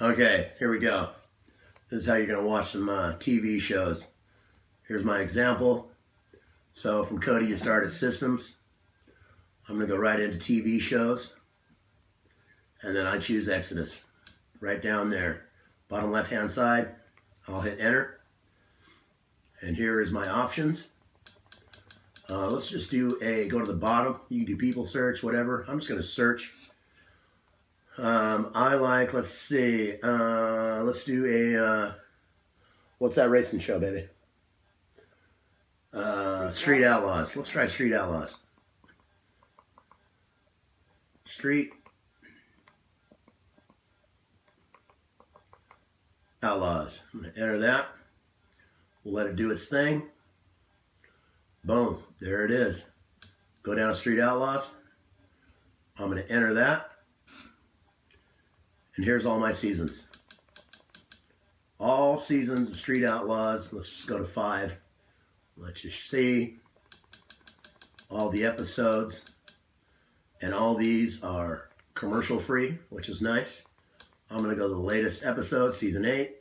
Okay, here we go. This is how you're going to watch some uh, TV shows. Here's my example. So from Kodi, you start at Systems. I'm going to go right into TV shows. And then I choose Exodus. Right down there. Bottom left-hand side, I'll hit Enter. And here is my options. Uh, let's just do a, go to the bottom. You can do people search, whatever. I'm just going to search um, I like, let's see, uh, let's do a, uh, what's that racing show, baby? Uh, Street Outlaws. Let's try Street Outlaws. Street Outlaws. I'm going to enter that. We'll let it do its thing. Boom. There it is. Go down to Street Outlaws. I'm going to enter that. And here's all my seasons. All seasons of Street Outlaws. Let's just go to five. Let's just see all the episodes. And all these are commercial free, which is nice. I'm going to go to the latest episode, season eight.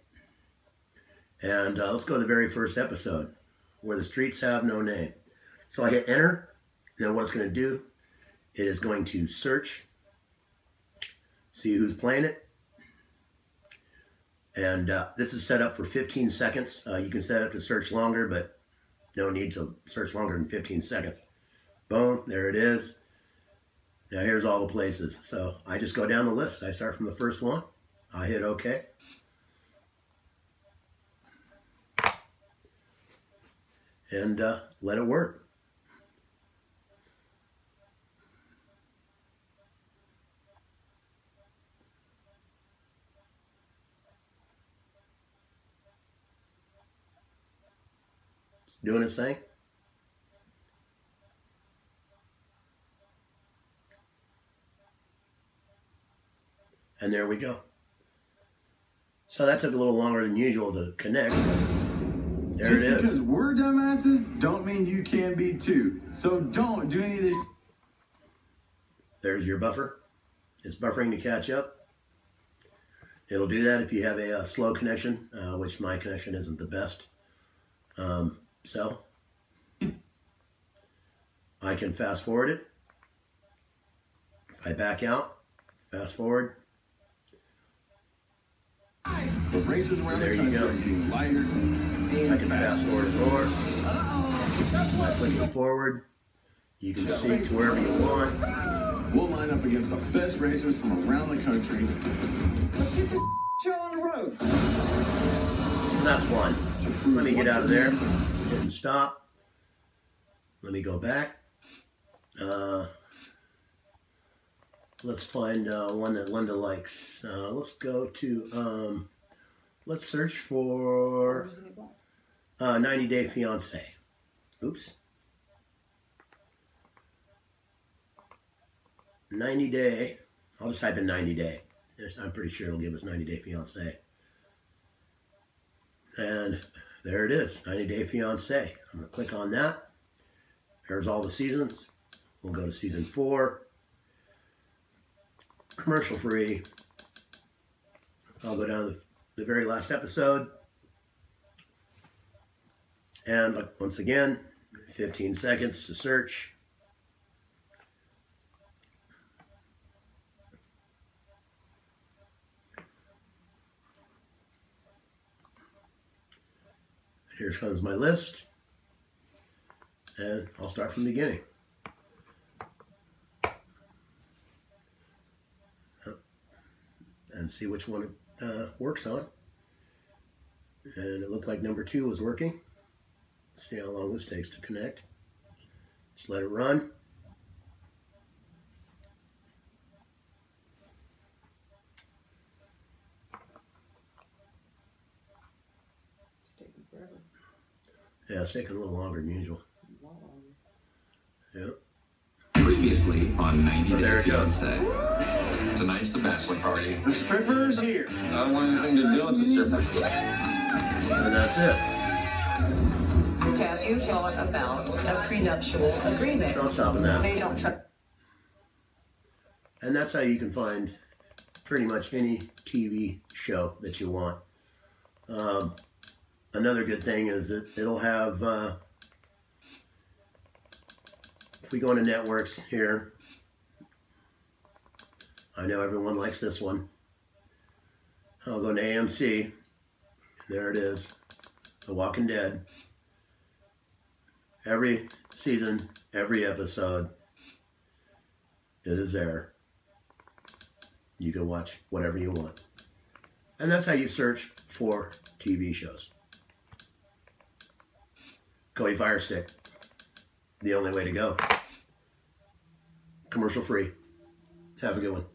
And uh, let's go to the very first episode, where the streets have no name. So I hit enter. Now what it's going to do, it is going to search, see who's playing it, and uh, this is set up for 15 seconds. Uh, you can set up to search longer, but no need to search longer than 15 seconds. Boom, there it is. Now here's all the places. So I just go down the list. I start from the first one. I hit OK. And uh, let it work. It's doing its thing. And there we go. So that took a little longer than usual to connect. there Just it is. because we're dumbasses don't mean you can be too. So don't do any of this. There's your buffer. It's buffering to catch up. It'll do that if you have a, uh slow connection, uh, which my connection isn't the best. Um, so I can fast forward it. If I back out, fast forward, The racers around There the you go. getting lighter I can fast forward it more. By clicking forward, you can see to wherever you want. We'll line up against the best racers from around the country Let's get this show on the road. So that's one. Let me get out of there. And stop. Let me go back. Uh, let's find uh, one that Linda likes. Uh, let's go to, um, let's search for uh, 90 Day Fiance. Oops. 90 Day. I'll just type in 90 Day. I'm pretty sure it'll give us 90 Day Fiance. And there it is, 90 Day Fiance. I'm to click on that. There's all the seasons. We'll go to season four. Commercial free. I'll go down to the very last episode. And uh, once again, 15 seconds to search. Here comes my list. And I'll start from the beginning. And see which one it uh, works on. And it looked like number two was working. See how long this takes to connect. Just let it run. Forever. Yeah, it's taking a little longer than usual. A lot longer. Yep. Previously on 90 Oh, Day it goes. Fiance. Tonight's the bachelor party. The stripper's here. I don't want anything to do with the stripper. And that's it. Have you thought about a prenuptial agreement? Don't stop on that. They don't. tr- And that's how you can find pretty much any TV show that you want. Um, another good thing is that it'll have, uh, if we go into networks here, I know everyone likes this one. I'll go to AMC. There it is. The Walking Dead. Every season, every episode, it is there. You can watch whatever you want. And that's how you search for TV shows. Kodi Firestick, the only way to go. Commercial free. Have a good one.